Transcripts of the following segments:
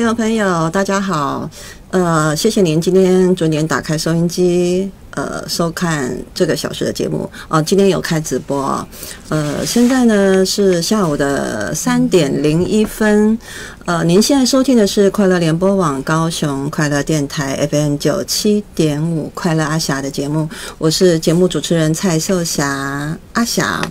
听众朋友，大家好。呃，谢谢您今天准点打开收音机，呃，收看这个小时的节目。哦，今天有开直播。呃，现在呢是下午的三点零一分。呃，您现在收听的是快乐联播网高雄快乐电台 FM 九七点五快乐阿霞的节目，我是节目主持人蔡秀霞阿霞。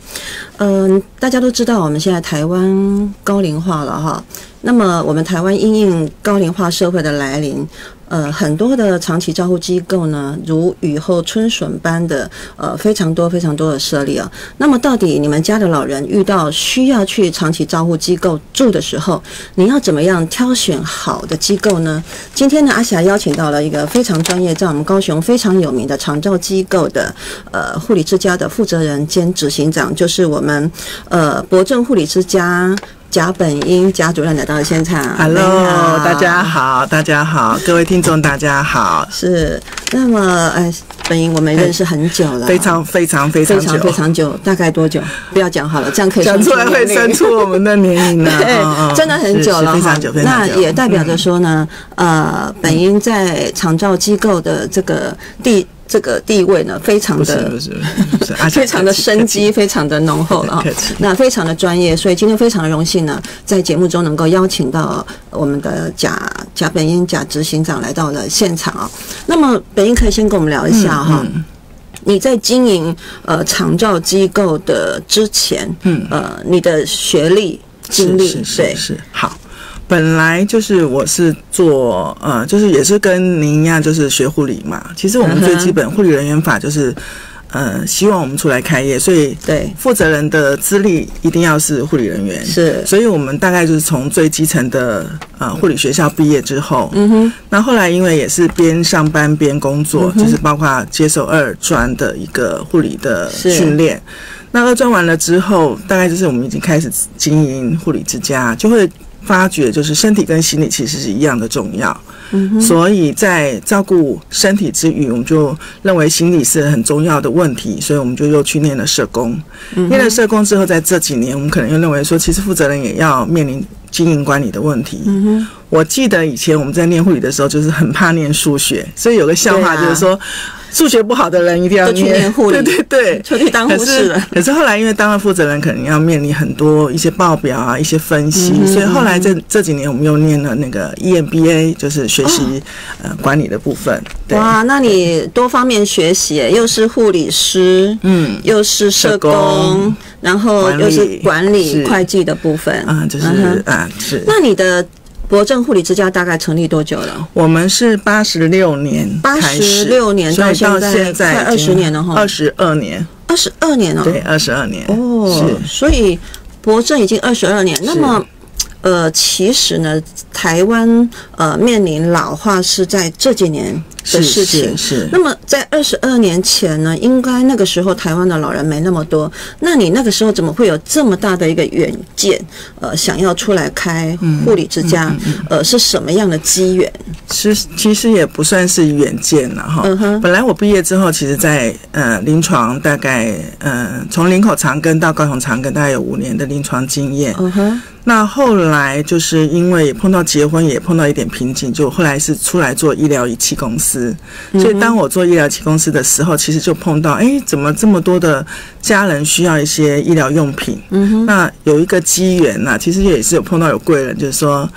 嗯，大家都知道我们现在台湾高龄化了哈。那么，我们台湾因应高龄化社会的来临，呃，很多的长期照护机构呢，如雨后春笋般的，呃，非常多非常多的设立啊。那么，到底你们家的老人遇到需要去长期照护机构住的时候，你要怎么样挑选好的机构呢？今天呢，阿霞邀请到了一个非常专业，在我们高雄非常有名的长照机构的呃护理之家的负责人兼执行长，就是我们呃博正护理之家。贾本英贾主任来到了现场，Hello，大家好，大家好，各位听众大家好，是那么哎，本英我们认识很久了，非常非常非常非常非常久，大概多久？不要讲好了，这样可以讲出来会生出我们的年龄呢，对，真的很久了，非常久，非常久。那也代表着说呢，呃，本英在长照机构的这个第。这个地位呢，非常的，非常的生机，非常的浓厚了 啊。那非常的专业，所以今天非常的荣幸呢，在节目中能够邀请到我们的贾贾本英贾执行长来到了现场啊。那么本英可以先跟我们聊一下哈，你在经营呃长照机构的之前，嗯呃，你的学历经历对是好。本来就是我是做呃，就是也是跟您一样，就是学护理嘛。其实我们最基本护理人员法就是，呃，希望我们出来开业，所以对负责人的资历一定要是护理人员。是，所以我们大概就是从最基层的呃护理学校毕业之后，嗯哼，那后来因为也是边上班边工作，就是包括接受二专的一个护理的训练。那二专完了之后，大概就是我们已经开始经营护理之家，就会。发觉就是身体跟心理其实是一样的重要，所以在照顾身体之余，我们就认为心理是很重要的问题，所以我们就又去念了社工。念了社工之后，在这几年，我们可能又认为说，其实负责人也要面临经营管理的问题。我记得以前我们在念护理的时候，就是很怕念数学，所以有个笑话就是说。数学不好的人一定要念护理，对对对，就去当护士了。可是后来因为当了负责人，可能要面临很多一些报表啊、一些分析，所以后来这这几年我们又念了那个 EMBA，就是学习呃管理的部分。哇，那你多方面学习，又是护理师，嗯，又是社工，然后又是管理会计的部分，啊，就是啊是。那你的。博正护理之家大概成立多久了？我们是八十六年，八十六年到现在快二十年了哈，二十二年，二十二年了，对，二十二年。哦，所以博正已经二十二年，那么。呃，其实呢，台湾呃面临老化是在这几年的事情。是。那么在二十二年前呢，应该那个时候台湾的老人没那么多。那你那个时候怎么会有这么大的一个远见？呃，想要出来开护理之家？呃，是什么样的机缘？其实其实也不算是远见了哈。嗯哼。本来我毕业之后，其实在呃临床大概呃从林口长庚到高雄长庚，大概有五年的临床经验。嗯哼。那后来就是因为碰到结婚，也碰到一点瓶颈，就后来是出来做医疗仪器公司。所以当我做医疗仪器公司的时候，其实就碰到，哎，怎么这么多的家人需要一些医疗用品？嗯那有一个机缘呐，其实也是有碰到有贵人，就是说。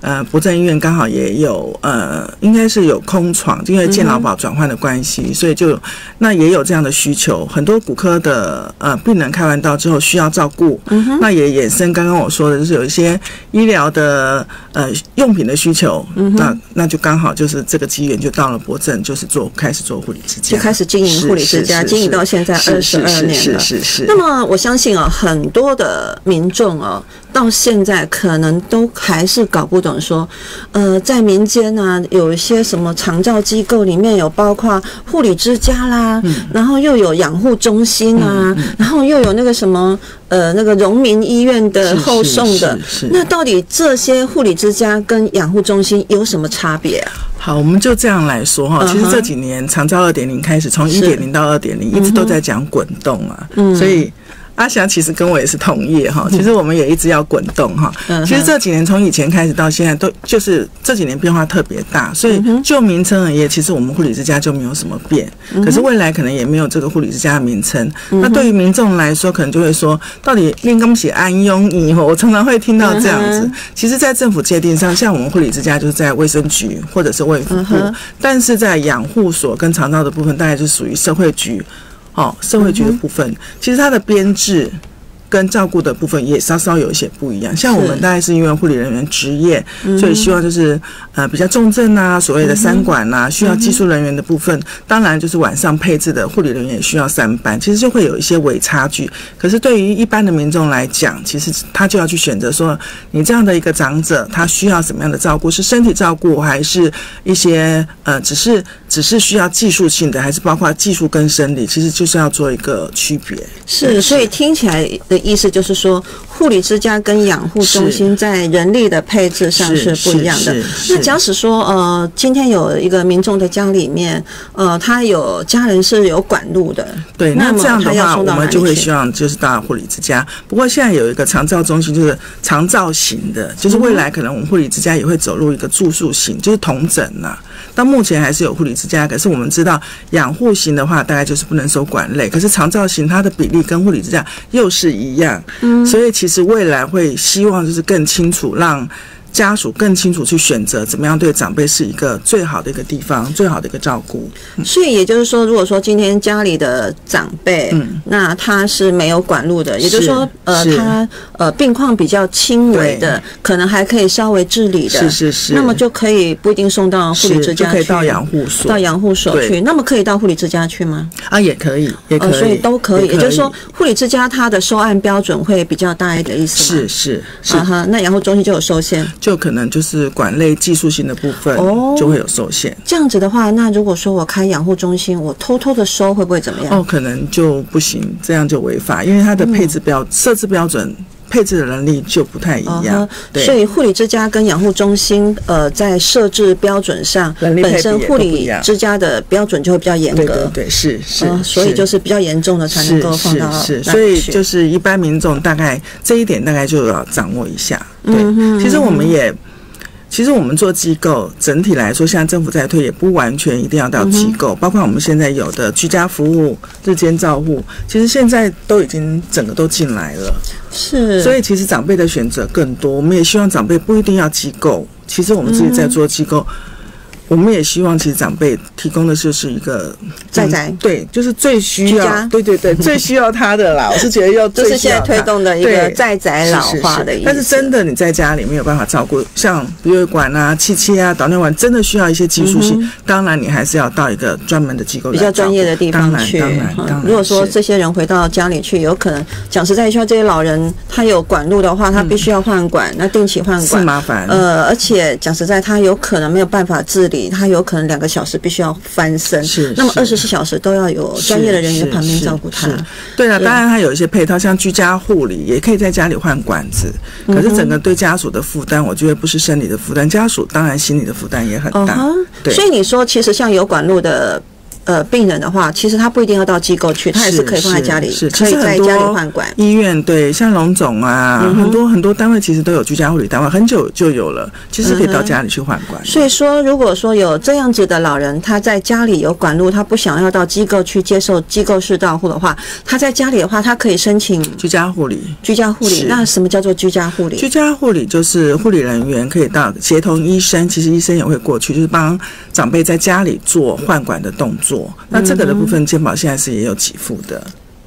呃，博正医院刚好也有，呃，应该是有空床，因为健劳保转换的关系，所以就那也有这样的需求。很多骨科的呃病人开完刀之后需要照顾，那也衍生刚刚我说的，就是有一些医疗的呃用品的需求，那那就刚好就是这个机缘就到了博正，就是做开始做护理之家，就开始经营护理之家，经营到现在二十二年了。是是是。那么我相信啊，很多的民众啊。到现在可能都还是搞不懂，说，呃，在民间呢，有一些什么长照机构里面有包括护理之家啦，然后又有养护中心啊，然后又有那个什么，呃，那个荣民医院的后送的，那到底这些护理之家跟养护中心有什么差别啊？好，我们就这样来说哈，其实这几年长照二点零开始，从一点零到二点零，一直都在讲滚动啊，所以。阿翔其实跟我也是同业哈，其实我们也一直要滚动哈。其实这几年从以前开始到现在，都就是这几年变化特别大，所以就名称而言，其实我们护理之家就没有什么变。可是未来可能也没有这个护理之家的名称。那对于民众来说，可能就会说，到底练钢写安庸以后，我常常会听到这样子。其实，在政府界定上，像我们护理之家就是在卫生局或者是卫福部，但是在养护所跟肠道的部分，大概就属于社会局。哦，社会局的部分，其实它的编制。跟照顾的部分也稍稍有一些不一样，像我们大概是因为护理人员职业，所以希望就是呃比较重症啊，所谓的三管啊，需要技术人员的部分，当然就是晚上配置的护理人员也需要三班，其实就会有一些微差距。可是对于一般的民众来讲，其实他就要去选择说，你这样的一个长者，他需要什么样的照顾？是身体照顾，还是一些呃只是只是需要技术性的，还是包括技术跟生理？其实就是要做一个区别。是，所以听起来的。意思就是说，护理之家跟养护中心在人力的配置上是不一样的。那假使说，呃，今天有一个民众的家里面，呃，他有家人是有管路的，对，那这样的话，我们就会希望就是到护理之家。不过现在有一个长照中心，就是长照型的，就是未来可能我们护理之家也会走入一个住宿型，就是同诊呐。到目前还是有护理之家，可是我们知道养护型的话，大概就是不能收管类。可是长照型它的比例跟护理之家又是一样，嗯，所以其实未来会希望就是更清楚让。家属更清楚去选择怎么样对长辈是一个最好的一个地方，最好的一个照顾。所以也就是说，如果说今天家里的长辈，嗯，那他是没有管路的，也就是说，呃，他呃病况比较轻微的，可能还可以稍微治理的，是是是，那么就可以不一定送到护理之家去，到养护所，到养护所去。那么可以到护理之家去吗？啊，也可以，也可以，所以都可以。也就是说，护理之家它的收案标准会比较大一点，意思是是是哈。那养护中心就有受限。就可能就是管类技术性的部分就会有受限。这样子的话，那如果说我开养护中心，我偷偷的收会不会怎么样？哦，可能就不行，这样就违法，因为它的配置标设置标准。配置的能力就不太一样，所以护理之家跟养护中心，呃，在设置标准上，本身护理之家的标准就会比较严格，对，是是，所以就是比较严重的才能够放到是，所以就是一般民众大概这一点大概就要掌握一下，对，其实我们也。其实我们做机构，整体来说，现在政府在推，也不完全一定要到机构，包括我们现在有的居家服务、日间照护，其实现在都已经整个都进来了。是，所以其实长辈的选择更多，我们也希望长辈不一定要机构，其实我们自己在做机构。我们也希望，其实长辈提供的就是一个在宅，对，就是最需要，对对对，最需要他的啦。我是觉得要，就是现在推动的一个在宅老化的意思。但是真的，你在家里没有办法照顾，像鼻胃管啊、气气啊、导尿管，真的需要一些技术性。当然，你还是要到一个专门的机构，比较专业的地方去。当然，当然，如果说这些人回到家里去，有可能讲实在，说这些老人他有管路的话，他必须要换管，那定期换管是麻烦。呃，而且讲实在，他有可能没有办法自理。他有可能两个小时必须要翻身，是那么二十四小时都要有专业的人员旁边照顾他。对啊，当然他有一些配套，像居家护理也可以在家里换管子。可是整个对家属的负担，我觉得不是生理的负担，家属当然心理的负担也很大。对，所以你说其实像有管路的。呃，病人的话，其实他不一定要到机构去，他也是可以放在家里，是可以在家里换管。医院对，像龙总啊，很多很多单位其实都有居家护理单位，很久就有了，其实可以到家里去换管。所以说，如果说有这样子的老人，他在家里有管路，他不想要到机构去接受机构式照护的话，他在家里的话，他可以申请居家护理。居家护理，那什么叫做居家护理？居家护理就是护理人员可以到协同医生，其实医生也会过去，就是帮长辈在家里做换管的动作。那这个的。部分健保现在是也有给付的，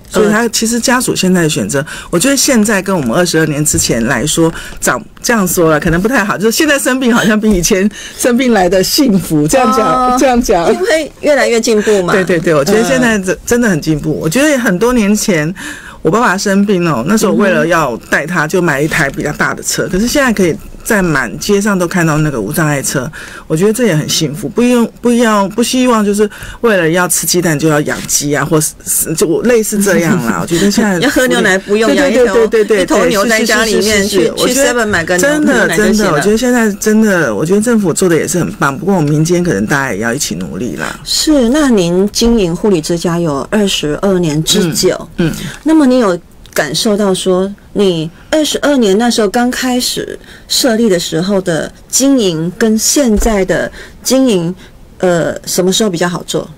所以他其实家属现在的选择，我觉得现在跟我们二十二年之前来说，长这样说了可能不太好，就是现在生病好像比以前 生病来的幸福，这样讲这样讲，因为越来越进步嘛。对对对，我觉得现在真真的很进步。我觉得很多年前我爸爸生病哦，那时候为了要带他，就买一台比较大的车，可是现在可以。在满街上都看到那个无障碍车，我觉得这也很幸福。不用不要不希望就是为了要吃鸡蛋就要养鸡啊，或是就类似这样啦。我觉得现在要喝牛奶不用养一头一头牛在家里面去去 seven 买个真的真的，我觉得现在真的，我觉得政府做的也是很棒。不过我们民间可能大家也要一起努力啦。是，那您经营护理之家有二十二年之久，嗯，那么你有。感受到说，你二十二年那时候刚开始设立的时候的经营，跟现在的经营，呃，什么时候比较好做？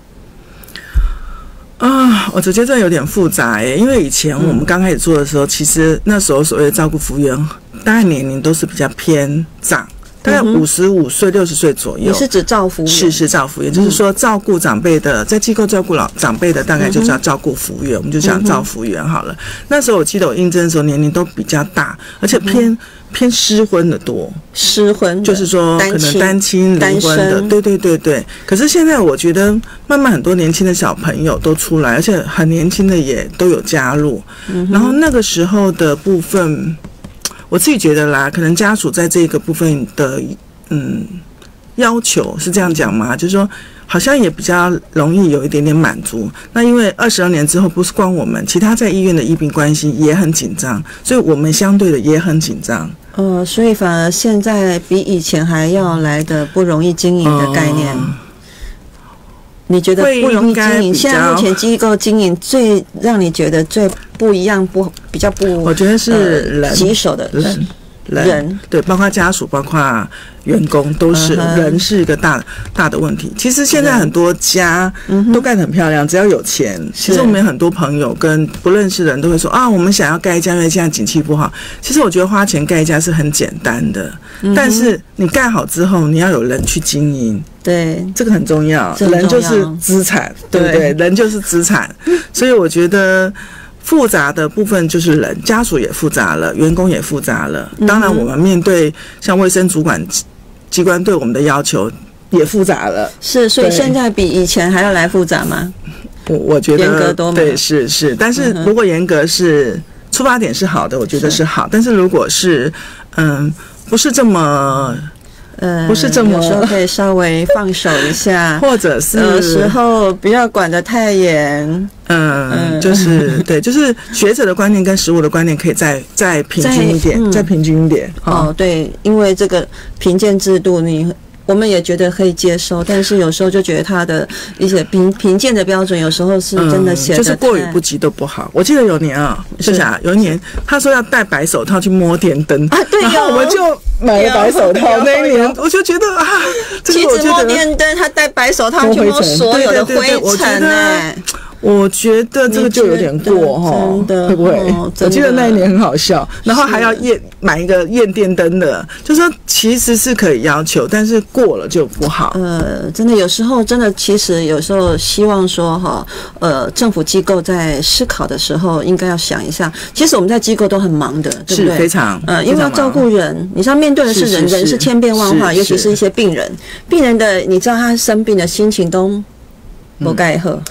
啊，我觉得这有点复杂诶，因为以前我们刚开始做的时候，其实那时候所谓的照顾服务员，大概年龄都是比较偏长。大概五十五岁、六十岁左右。你是指照服务员？是是照服务员，就是说照顾长辈的，在机构照顾老长辈的，大概就叫照顾服务员，我们就讲照服务员好了。那时候我记得我应征的时候，年龄都比较大，而且偏偏失婚的多。失婚就是说可能单亲离婚的，对对对对。可是现在我觉得慢慢很多年轻的小朋友都出来，而且很年轻的也都有加入。然后那个时候的部分。我自己觉得啦，可能家属在这个部分的嗯要求是这样讲嘛，就是说好像也比较容易有一点点满足。那因为二十二年之后，不是光我们，其他在医院的医病关系也很紧张，所以我们相对的也很紧张。呃，所以反而现在比以前还要来的不容易经营的概念。你觉得不容易经营？现在目前机构经营最让你觉得最不一样、不比较不，我觉得是人棘手的人。人对，包括家属，包括员工，都是人是一个大大的问题。其实现在很多家都盖得很漂亮，只要有钱。其实我们有很多朋友跟不认识的人都会说啊，我们想要盖一家，因为现在景气不好。其实我觉得花钱盖一家是很简单的，但是你盖好之后，你要有人去经营，对，这个很重要。人就是资产，对不对？人就是资产，所以我觉得。复杂的部分就是人，家属也复杂了，员工也复杂了。当然，我们面对像卫生主管机关对我们的要求也复杂了。是，所以现在比以前还要来复杂吗？我我觉得严格多对，是是。但是如果严格是出发点是好的，我觉得是好。但是如果是嗯，不是这么。呃，不是这么，有时候可以稍微放手一下，或者是有时候不要管得太严。嗯，就是对，就是学者的观念跟实务的观念可以再 再平均一点，再平均一点。哦，对，因为这个评鉴制度你。我们也觉得可以接受，但是有时候就觉得他的一些评评鉴的标准，有时候是真的写的就是过于不及都不好。我记得有年啊，是啥？有一年他说要戴白手套去摸电灯啊，对，然后我们就买了白手套。那一年我就觉得啊，其实摸电灯，他戴白手套去摸所有的灰尘哎。我觉得这个就有点过哈，会不会？我记得那一年很好笑，然后还要验买一个验电灯的，就说其实是可以要求，但是过了就不好。呃，真的有时候真的，其实有时候希望说哈，呃，政府机构在思考的时候，应该要想一下，其实我们在机构都很忙的，对不对？非常呃，因为要照顾人，你像面对的是人，人是千变万化，尤其是一些病人，病人的你知道他生病的心情都。不盖喝，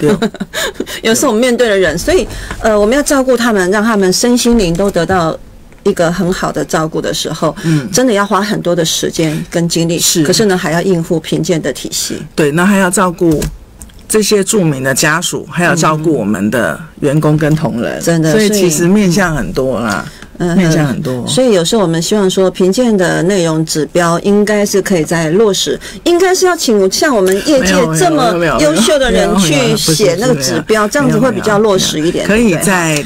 有时候我们面对的人，所以呃，我们要照顾他们，让他们身心灵都得到一个很好的照顾的时候，嗯，真的要花很多的时间跟精力，是，可是呢，还要应付贫贱的体系，对，那还要照顾这些著名的家属，还要照顾我们的员工跟同仁，真的，所以其实面向很多啦。面向很多，所以有时候我们希望说，评鉴的内容指标应该是可以在落实，应该是要请像我们业界这么优秀的人去写那个指标，这样子会比较落实一点。可以在。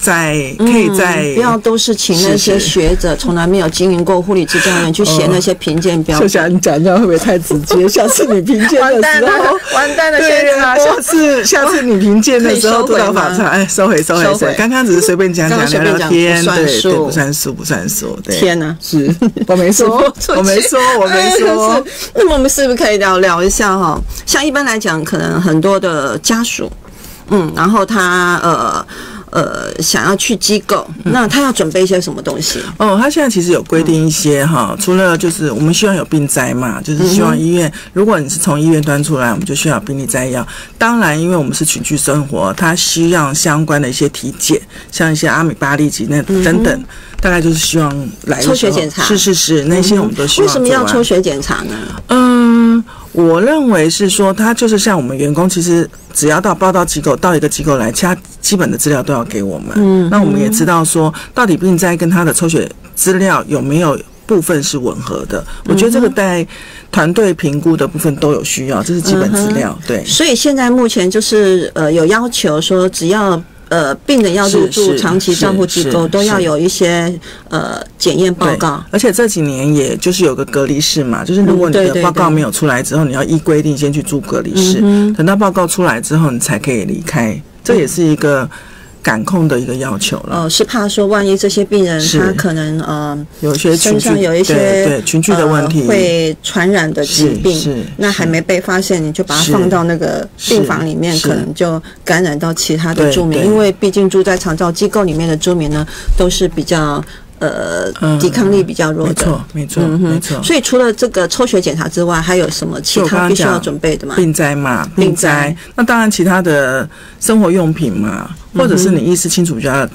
在可以在不要都是请那些学者，从来没有经营过护理之家的人去写那些评鉴标。就想你讲这样会不会太直接？下次你评鉴的时候，完蛋了，对啊，下次下次你评鉴的时候督导法哎，收回收回收回。刚刚只是随便讲讲聊聊天，对对，不算数不算数。对天哪，是 我没说，我没说，我没说。那么我们是不是可以聊聊一下哈？像一般来讲，可能很多的家属，嗯，然后他呃。呃，想要去机构，那他要准备一些什么东西？哦，他现在其实有规定一些哈，除了就是我们希望有病灾嘛，就是希望医院，如果你是从医院端出来，我们就需要病例摘要。当然，因为我们是群居生活，他需要相关的一些体检，像一些阿米巴痢疾那等等，大概就是希望来抽血检查。是是是，那些我们都需要。为什么要抽血检查呢？嗯。我认为是说，他就是像我们员工，其实只要到报道机构，到一个机构来，其他基本的资料都要给我们。嗯，那我们也知道说，到底病灾跟他的抽血资料有没有部分是吻合的？我觉得这个在团队评估的部分都有需要，这是基本资料。对，所以现在目前就是呃有要求说，只要呃，病人要入住长期照护机构，都要有一些呃检验报告。而且这几年也就是有个隔离室嘛，就是如果你的报告没有出来之后，你要依规定先去住隔离室，等到报告出来之后，你才可以离开。这也是一个。感控的一个要求了，呃，是怕说万一这些病人他可能呃有些身上有一些对群聚的问题。会传染的疾病，那还没被发现，你就把它放到那个病房里面，可能就感染到其他的住民，因为毕竟住在长照机构里面的住民呢，都是比较。呃，抵抗力比较弱的，没错，没错，没错。所以除了这个抽血检查之外，还有什么其他必须要准备的吗？病灾嘛，病灾。那当然，其他的生活用品嘛，或者是你意识清楚就要。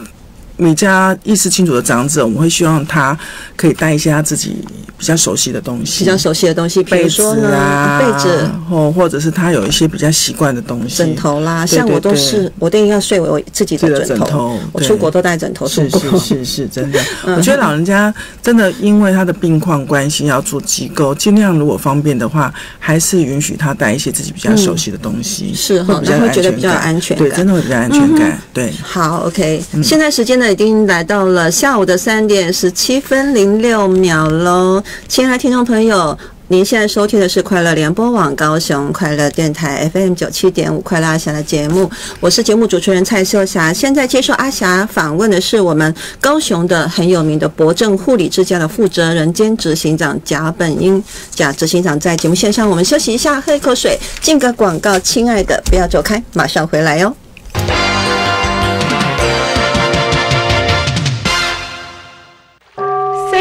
你家意识清楚的长者，我们会希望他可以带一些他自己比较熟悉的东西，比较熟悉的东西，被子啊，被子，或或者是他有一些比较习惯的东西，枕头啦。像我都是，我一定要睡我自己的枕头，我出国都带枕头出国。是是是，真的。我觉得老人家真的因为他的病况关系要住机构，尽量如果方便的话，还是允许他带一些自己比较熟悉的东西，是哈，他会觉得比较安全感，对，真的会比较安全感。对，好，OK，现在时间呢？已经来到了下午的三点十七分零六秒喽，亲爱的听众朋友，您现在收听的是快乐联播网高雄快乐电台 FM 九七点五快乐阿霞的节目，我是节目主持人蔡秀霞。现在接受阿霞访问的是我们高雄的很有名的博正护理之家的负责人兼执行长贾本英贾执行长在节目线上，我们休息一下，喝一口水，进个广告。亲爱的，不要走开，马上回来哟。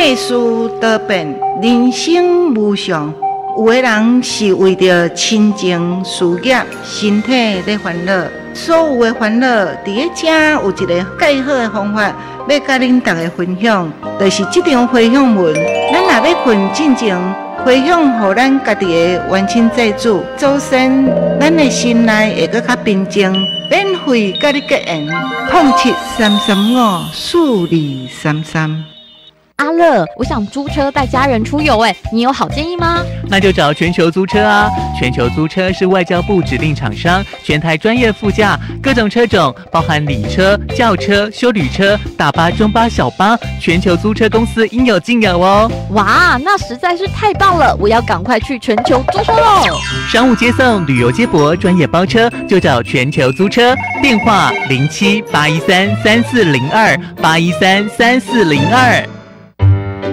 世事多变，人生无常。有的人是为着亲情、事业、身体在烦恼。所有的烦恼，伫个遮有一个介好的方法，要甲恁大家分享，就是这张回向文。咱若要困进前，回向互咱家己的冤亲债主，祖先，咱的心内会搁较平静。免费甲你结缘，空七三三五四二三三。阿乐，我想租车带家人出游，哎，你有好建议吗？那就找全球租车啊！全球租车是外交部指定厂商，全台专业副驾，各种车种，包含礼车、轿车、修旅车、大巴、中巴、小巴，全球租车公司应有尽有哦！哇，那实在是太棒了！我要赶快去全球租车喽！商务接送、旅游接驳、专业包车，就找全球租车，电话零七八一三三四零二八一三三四零二。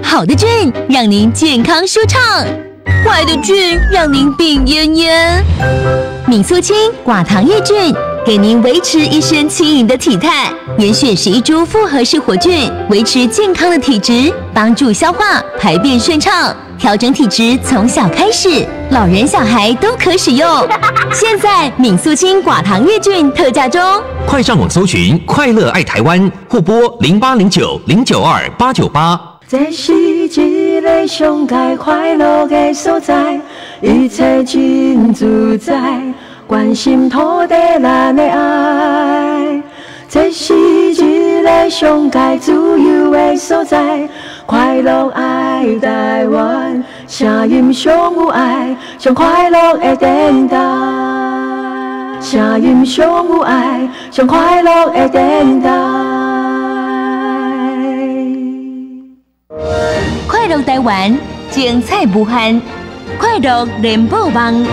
好的菌让您健康舒畅，坏的菌让您病恹恹。敏素清寡糖益菌，给您维持一身轻盈的体态。严选十一株复合式活菌，维持健康的体质，帮助消化排便顺畅，调整体质从小开始，老人小孩都可使用。现在敏素清寡糖益菌特价中，快上网搜寻“快乐爱台湾”，或拨零八零九零九二八九八。这是一个上界快乐的所在，一切真自在，关心土地咱的爱。这是一个上界自由的所在，快乐爱台湾，声音上有爱，上快乐的电台。声音上有爱，上快乐的电台。乐台湾，精彩无限。快乐联播网。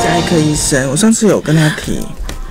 加一科医生，我上次有跟他提。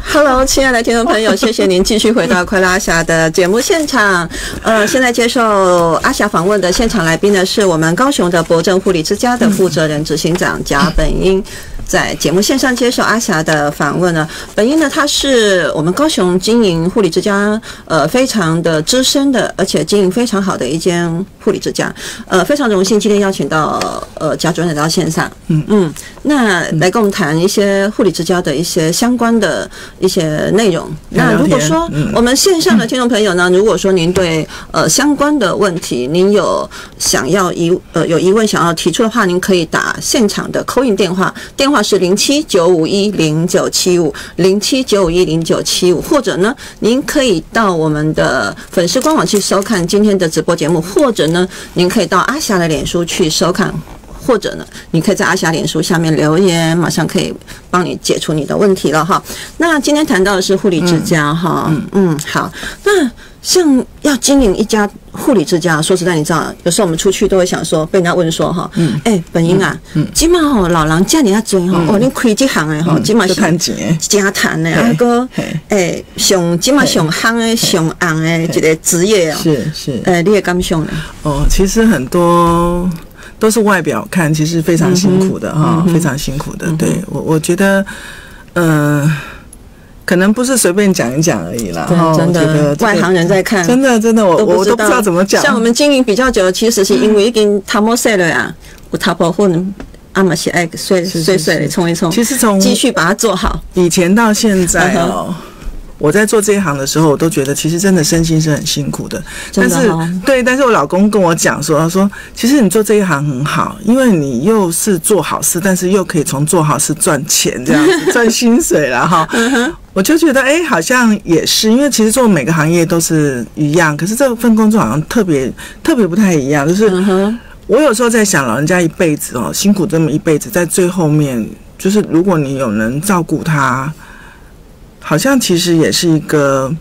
Hello，亲爱的听众朋友，谢谢您继续回到快乐阿霞的节目现场。呃，现在接受阿霞访问的现场来宾呢，是我们高雄的博正护理之家的负责人、执行长贾本英。在节目线上接受阿霞的访问呢，本英呢，他是我们高雄经营护理之家，呃，非常的资深的，而且经营非常好的一间护理之家，呃，非常荣幸今天邀请到呃贾主任来到线上，嗯。嗯，那来跟我们谈一些护理之家的一些相关的一些内容。那如果说我们线上的听众朋友呢，如果说您对呃相关的问题，您有想要疑呃有疑问想要提出的话，您可以打现场的扣印电话电话。话是零七九五一零九七五零七九五一零九七五，或者呢，您可以到我们的粉丝官网去收看今天的直播节目，或者呢，您可以到阿霞的脸书去收看。或者呢，你可以在阿霞脸书下面留言，马上可以帮你解除你的问题了哈。那今天谈到的是护理之家哈，嗯，好，那。像要经营一家护理之家，说实在，你知道，有时候我们出去都会想说，被人家问说哈，哎，本英啊，嗯今嘛吼老人家你要追哈，哦，你开这行的哈，今嘛是家谈的阿哥，哎，上今嘛上夯的上昂的一个职业哦，是是，哎，你也敢想呢？哦，其实很多都是外表看，其实非常辛苦的哈，非常辛苦的。对我，我觉得，嗯。可能不是随便讲一讲而已啦，真的，外行人在看，真的真的，我我都不知道怎么讲。像我们经营比较久，其实是因为已经他莫塞了呀，我他保护人阿玛西爱碎碎碎的冲一冲，其实从继续把它做好，以前到现在哦。我在做这一行的时候，我都觉得其实真的身心是很辛苦的。但是对，但是我老公跟我讲说，他说其实你做这一行很好，因为你又是做好事，但是又可以从做好事赚钱，这样子 赚薪水了哈。我就觉得哎，好像也是，因为其实做每个行业都是一样，可是这份工作好像特别特别不太一样。就是我有时候在想，老人家一辈子哦，辛苦这么一辈子，在最后面，就是如果你有能照顾他。好像其实也是一个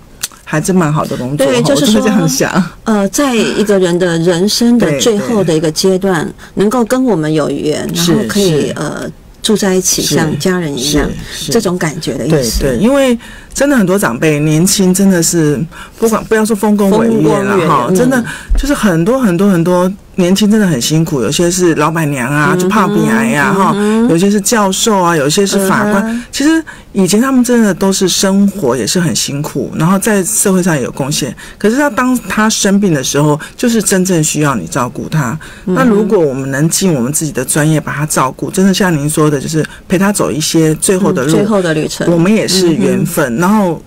还真蛮好的工作，对，就是说这样想。呃，在一个人的人生的最后的一个阶段，能够跟我们有缘，然后可以呃住在一起，像家人一样，这种感觉的意思。对，因为真的很多长辈年轻，真的是不管不要说丰功伟业了哈，真的就是很多很多很多。年轻真的很辛苦，有些是老板娘啊，就怕病癌呀，哈，有些是教授啊，有些是法官。其实以前他们真的都是生活也是很辛苦，然后在社会上也有贡献。可是他当他生病的时候，就是真正需要你照顾他。那如果我们能尽我们自己的专业把他照顾，真的像您说的，就是陪他走一些最后的路，最后的旅程，我们也是缘分。然后。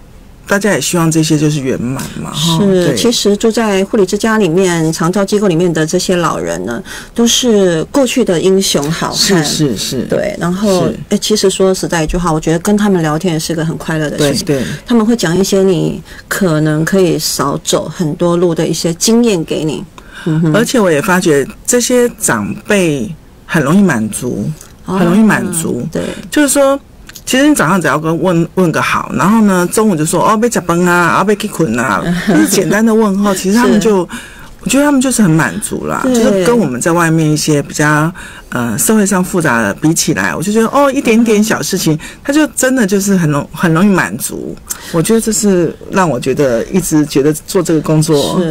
大家也希望这些就是圆满嘛。是，其实住在护理之家里面、长照机构里面的这些老人呢，都是过去的英雄好汉。是是是。对，然后，哎，其实说实在一句话，我觉得跟他们聊天也是个很快乐的事情。对。他们会讲一些你可能可以少走很多路的一些经验给你。嗯而且我也发觉这些长辈很容易满足，很容易满足。对。就是说。其实你早上只要跟问问个好，然后呢，中午就说哦被夹崩啊，啊被给捆啊，就是简单的问候，其实他们就，我觉得他们就是很满足啦，就是跟我们在外面一些比较。呃，社会上复杂的比起来，我就觉得哦，一点点小事情，他就真的就是很容很容易满足。我觉得这是让我觉得一直觉得做这个工作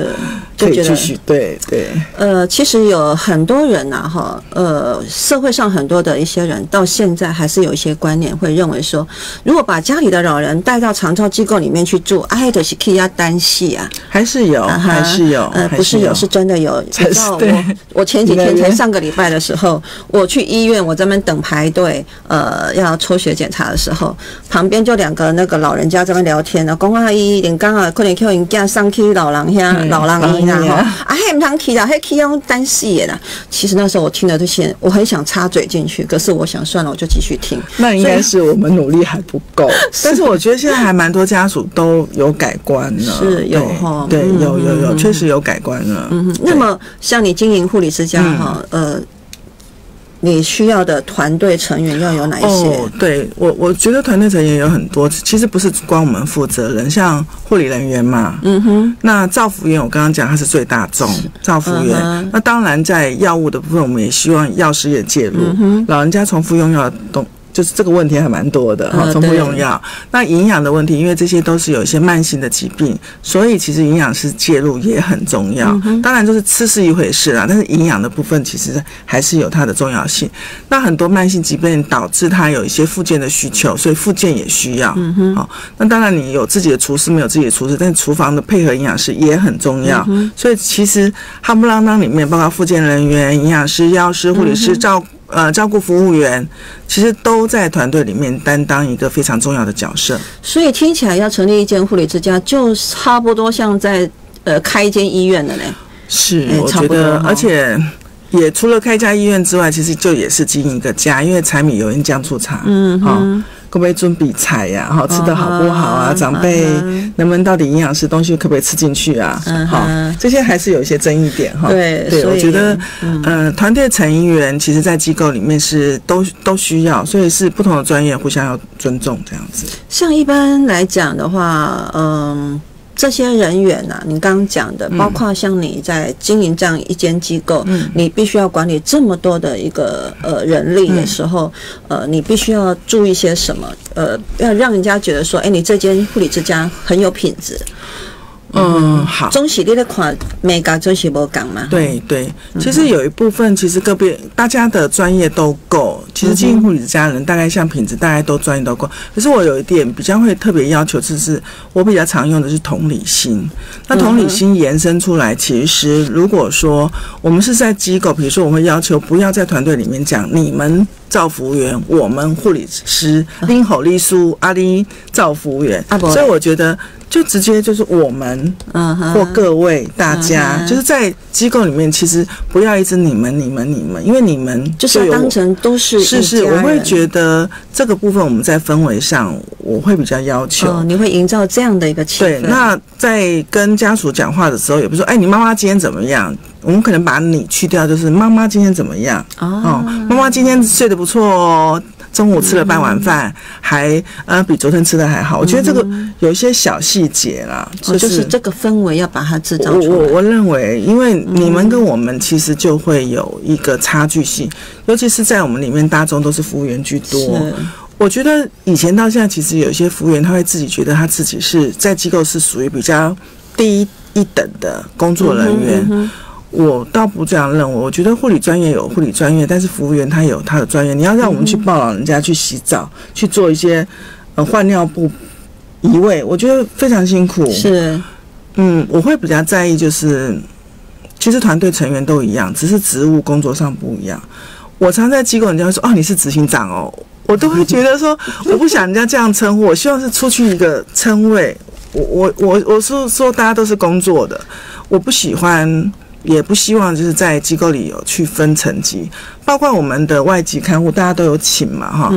是可以继续。对对。呃，其实有很多人呐，哈，呃，社会上很多的一些人到现在还是有一些观念会认为说，如果把家里的老人带到长照机构里面去住，哎，都是可以要单系啊，还是有，还是有，呃，不是有，是真的有。我我前几天才上个礼拜的时候。我去医院，我在那等排队，呃，要抽血检查的时候，旁边就两个那个老人家在那聊天呢。公阿姨连刚好快点叫人家上去老人乡老人院啊，啊，还唔通去啦，还去用单视的啦。其实那时候我听了这些，我很想插嘴进去，可是我想算了，我就继续听。那应该是我们努力还不够，但是我觉得现在还蛮多家属都有改观了，是有哈，对，有有有，确实有改观了。嗯，那么像你经营护理之家哈，呃。你需要的团队成员要有哪一些？哦，对我，我觉得团队成员有很多，其实不是光我们负责人，像护理人员嘛，嗯哼，那造福员，我刚刚讲他是最大众，造福员，那当然在药物的部分，我们也希望药师也介入，老人家重复用药都。就是这个问题还蛮多的哈，从不用药。那营养的问题，因为这些都是有一些慢性的疾病，所以其实营养师介入也很重要。当然，就是吃是一回事啦，但是营养的部分其实还是有它的重要性。那很多慢性疾病导致他有一些附件的需求，所以附件也需要。嗯哼好，那当然你有自己的厨师，没有自己的厨师，但厨房的配合营养师也很重要。所以其实哈不啷当里面，包括附件人员、营养师、药师、护理师照。呃，照顾服务员其实都在团队里面担当一个非常重要的角色。所以听起来要成立一间护理之家，就差不多像在呃开一间医院了呢。是，我觉得，而且也除了开一家医院之外，其实就也是经营一个家，因为柴米油盐酱醋茶，嗯，好，可不可以准比菜呀？哈，吃的好不好啊？长辈能不能到底营养师东西可不可以吃进去啊？好，这些还是有一些争议点哈。对，对我觉得，嗯，团队成员其实，在机构里面是都都需要，所以是不同的专业互相要尊重这样子。像一般来讲的话，嗯。这些人员呐，你刚刚讲的，包括像你在经营这样一间机构，你必须要管理这么多的一个呃人力的时候，呃，你必须要注意些什么？呃，要让人家觉得说，哎，你这间护理之家很有品质。嗯，好。中喜你的款每个中喜不讲嘛？对对，其实有一部分，其实个别大家的专业都够。其实经营护理的家人，大概像品质，大概都专业都够。可是我有一点比较会特别要求，就是我比较常用的是同理心。那同理心延伸出来，其实如果说我们是在机构，比如说我会要求不要在团队里面讲你们造服务员，我们护理师拎好丽书阿丽造服务员，所以我觉得。就直接就是我们，嗯，或各位大家，就是在机构里面，其实不要一直你们、你们、你们，因为你们就是当成都是是是，我会觉得这个部分我们在氛围上，我会比较要求，你会营造这样的一个气氛。对，那在跟家属讲话的时候，也不是说，哎，你妈妈今天怎么样？我们可能把你去掉，就是妈妈今天怎么样？哦，妈妈今天睡得不错哦。中午吃了半碗饭，还呃比昨天吃的还好。我觉得这个有一些小细节啦，就是这个氛围要把它制造出来。我我认为，因为你们跟我们其实就会有一个差距性，尤其是在我们里面，大众都是服务员居多。我觉得以前到现在，其实有一些服务员他会自己觉得他自己是在机构是属于比较低一等的工作人员。我倒不这样认为，我觉得护理专业有护理专业，但是服务员他有他的专业。你要让我们去抱老人家去洗澡，去做一些呃换尿布、移位，我觉得非常辛苦。是，嗯，我会比较在意，就是其实团队成员都一样，只是职务工作上不一样。我常在机构，人家说哦你是执行长哦，我都会觉得说我不想人家这样称呼，我希望是出去一个称谓。我我我我是说大家都是工作的，我不喜欢。也不希望就是在机构里有去分层级，包括我们的外籍看护，大家都有请嘛，哈，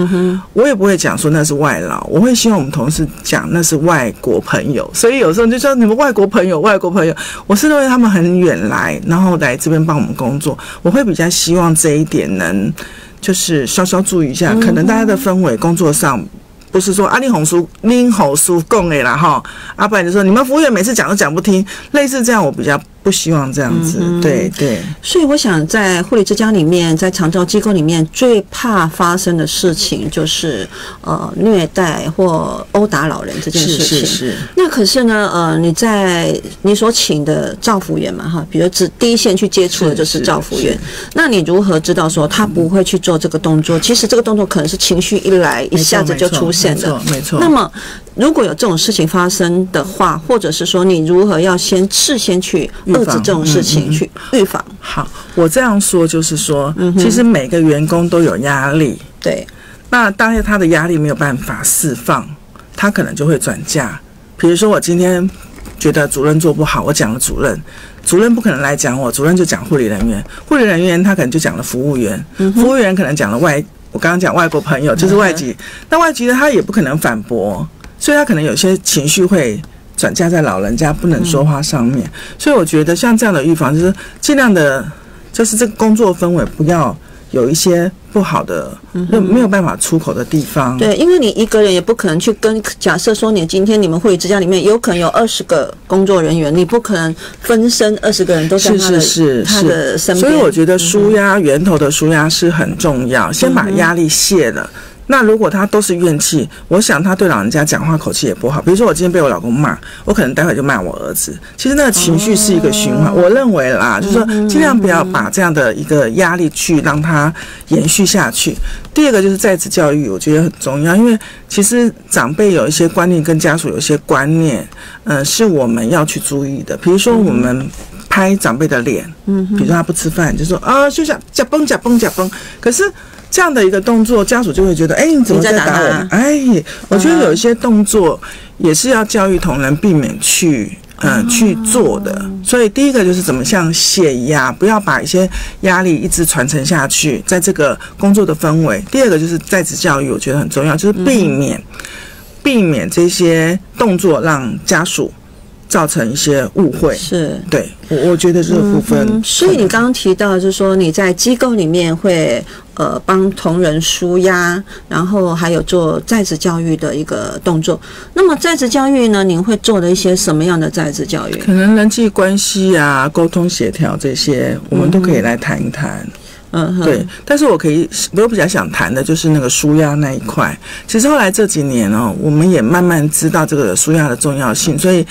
我也不会讲说那是外劳，我会希望我们同事讲那是外国朋友，所以有时候就说你们外国朋友，外国朋友，我是认为他们很远来，然后来这边帮我们工作，我会比较希望这一点能就是稍稍注意一下，可能大家的氛围工作上。不是说阿令红叔、拎红叔供诶啦哈，阿伯就说你们服务员每次讲都讲不听，类似这样我比较不希望这样子，对对。所以我想在护理之家里面，在长照机构里面，最怕发生的事情就是呃虐待或殴打老人这件事情。是是是。那可是呢，呃，你在你所请的照服员嘛哈，比如只第一线去接触的就是照服员，那你如何知道说他不会去做这个动作？其实这个动作可能是情绪一来一下子就出现。没错，没错。那么，如果有这种事情发生的话，或者是说你如何要先事先去遏制这种事情，去预防？好，我这样说就是说，其实每个员工都有压力。对。那当然，他的压力没有办法释放，他可能就会转嫁。比如说，我今天觉得主任做不好，我讲了主任，主任不可能来讲我，主任就讲护理人员，护理人员他可能就讲了服务员，服务员可能讲了外。我刚刚讲外国朋友就是外籍，那外籍的他也不可能反驳，所以他可能有些情绪会转嫁在老人家不能说话上面。所以我觉得像这样的预防，就是尽量的，就是这个工作氛围不要。有一些不好的，那没有办法出口的地方。对，因为你一个人也不可能去跟。假设说你今天你们会议之家里面有可能有二十个工作人员，你不可能分身二十个人都在他的他的身边。所以我觉得舒压源头的舒压是很重要，先把压力卸了。那如果他都是怨气，我想他对老人家讲话口气也不好。比如说我今天被我老公骂，我可能待会就骂我儿子。其实那个情绪是一个循环。我认为啦，就是说尽量不要把这样的一个压力去让它延续下去。第二个就是在职教育，我觉得很重要，因为其实长辈有一些观念跟家属有一些观念，嗯，是我们要去注意的。比如说我们拍长辈的脸，嗯，比如说他不吃饭，就说啊，就想假崩假崩假崩，可是。这样的一个动作，家属就会觉得，哎，你怎么在打我？哎，我觉得有一些动作也是要教育同仁避免去嗯去做的。所以第一个就是怎么像泄压，不要把一些压力一直传承下去，在这个工作的氛围。第二个就是在职教育，我觉得很重要，就是避免避免这些动作让家属。造成一些误会，是对我我觉得这个部分。所以你刚刚提到，就是说你在机构里面会呃帮同仁舒压，然后还有做在职教育的一个动作。那么在职教育呢，您会做的一些什么样的在职教育？可能人际关系啊、沟通协调这些，我们都可以来谈一谈。嗯，对。但是我可以，我比较想谈的就是那个舒压那一块。其实后来这几年哦，我们也慢慢知道这个舒压的重要性，所以。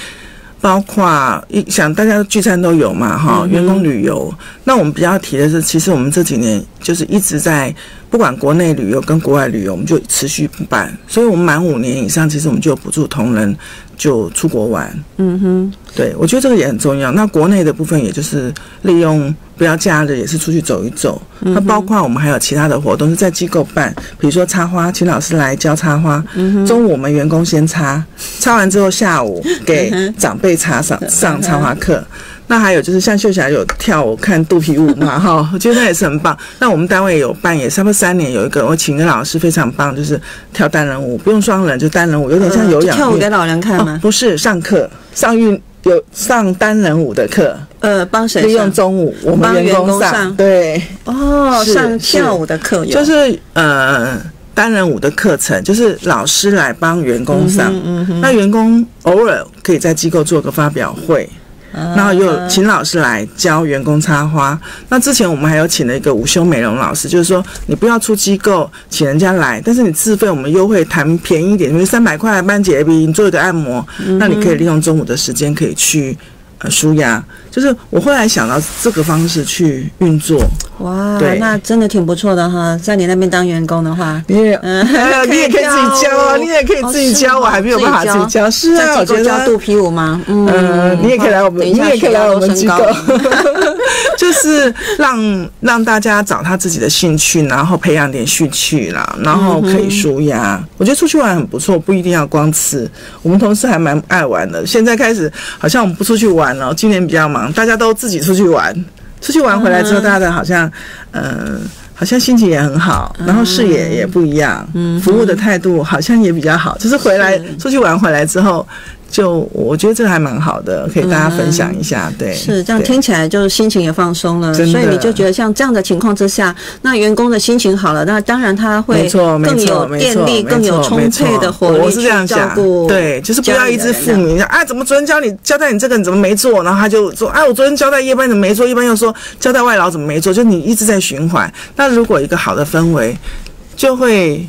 包括一想大家聚餐都有嘛哈，员工旅游。那我们比较提的是，其实我们这几年就是一直在不管国内旅游跟国外旅游，我们就持续不办。所以我们满五年以上，其实我们就有补助同仁。就出国玩，嗯哼，对我觉得这个也很重要。那国内的部分，也就是利用不要假日，也是出去走一走。那包括我们还有其他的活动是在机构办，比如说插花，请老师来教插花。中午我们员工先插，插完之后下午给长辈插上上插花课。那还有就是像秀霞有跳舞看肚皮舞嘛，哈，我觉得那也是很棒。那我们单位有办，也差不多三年有一个，我请个老师非常棒，就是跳单人舞，不用双人，就单人舞，有点像有氧。跳舞给老人看吗？不是，上课上运有上单人舞的课。呃，帮谁？利用中午我们员工上。对。哦，上跳舞的课。就是呃单人舞的课程，就是老师来帮员工上。嗯嗯。那员工偶尔可以在机构做个发表会。然后又请老师来教员工插花。那之前我们还有请了一个午休美容老师，就是说你不要出机构请人家来，但是你自费我们优惠谈便宜一点，因为三百块班级 A B，你做一个按摩，那你可以利用中午的时间可以去。呃，舒压就是我后来想到这个方式去运作，哇，那真的挺不错的哈。在你那边当员工的话，你也，你也可以自己教啊，你也可以自己教，我还没有办法自己教。是啊，我觉得教肚皮舞吗？嗯，你也可以来我们，你也可以来我们机构，就是让让大家找他自己的兴趣，然后培养点兴趣啦，然后可以舒压。我觉得出去玩很不错，不一定要光吃。我们同事还蛮爱玩的，现在开始好像我们不出去玩。了今年比较忙，大家都自己出去玩，出去玩回来之后，大家的好像，嗯，好像心情也很好，然后视野也不一样，嗯，服务的态度好像也比较好，就是回来出去玩回来之后。就我觉得这个还蛮好的，可以大家分享一下。对，是这样听起来就是心情也放松了，所以你就觉得像这样的情况之下，那员工的心情好了，那当然他会更有电力、更有充沛的活力去照顾。对，就是不要一直负面啊，怎么昨天教你交代你这个你怎么没做？然后他就说，哎，我昨天交代夜班怎么没做？一般又说交代外劳怎么没做？就你一直在循环。那如果一个好的氛围，就会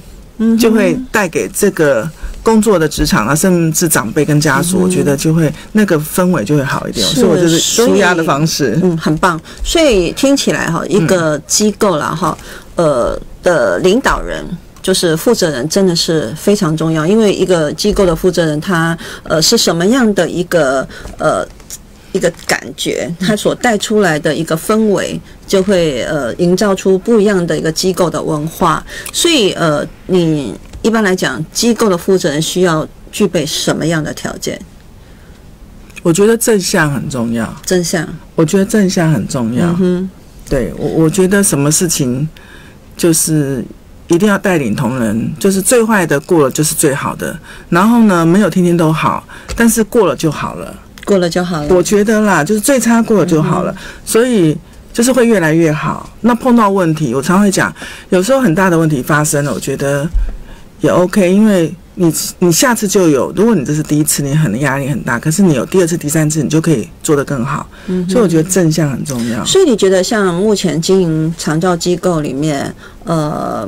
就会带给这个。工作的职场啊，甚至长辈跟家属，我觉得就会那个氛围就会好一点。所以我就是舒压的方式，嗯，很棒。所以听起来哈，一个机构了哈，呃的领导人就是负责人，真的是非常重要。因为一个机构的负责人，他呃是什么样的一个呃一个感觉，他所带出来的一个氛围，就会呃营造出不一样的一个机构的文化。所以呃你。一般来讲，机构的负责人需要具备什么样的条件？我觉得正向很重要。正向，我觉得正向很重要。嗯对我，我觉得什么事情就是一定要带领同仁，就是最坏的过了就是最好的。然后呢，没有天天都好，但是过了就好了。过了就好了。我觉得啦，就是最差过了就好了，所以就是会越来越好。那碰到问题，我常会讲，有时候很大的问题发生了，我觉得。也 OK，因为你你下次就有。如果你这是第一次，你很压力很大。可是你有第二次、第三次，你就可以做得更好。嗯，所以我觉得正向很重要。所以你觉得像目前经营长照机构里面，呃，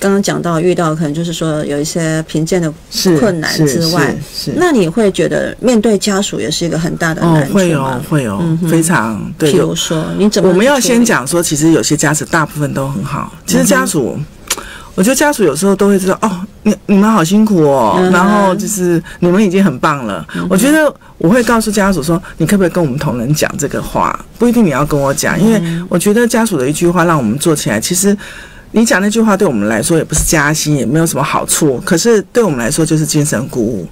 刚刚讲到遇到可能就是说有一些贫贱的困难之外，是那你会觉得面对家属也是一个很大的难处会有会有非常对。譬如说你怎么我们要先讲说，其实有些家属大部分都很好。其实家属。我觉得家属有时候都会知道哦，你你们好辛苦哦，然后就是你们已经很棒了。我觉得我会告诉家属说，你可不可以跟我们同仁讲这个话？不一定你要跟我讲，因为我觉得家属的一句话让我们做起来。其实你讲那句话对我们来说也不是加薪，也没有什么好处，可是对我们来说就是精神鼓舞。